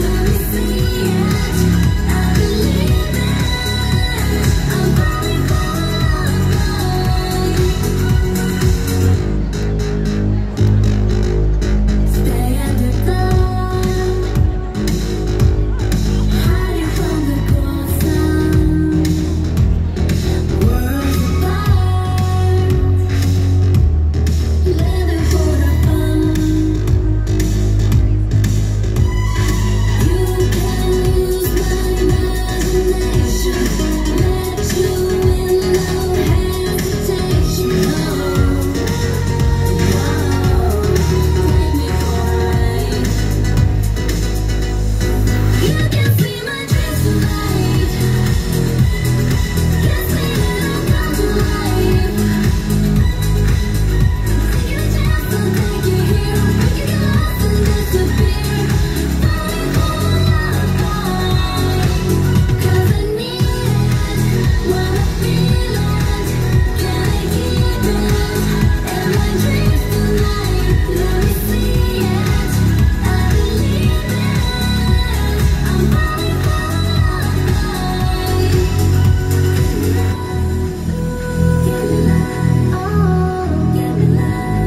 Lucia.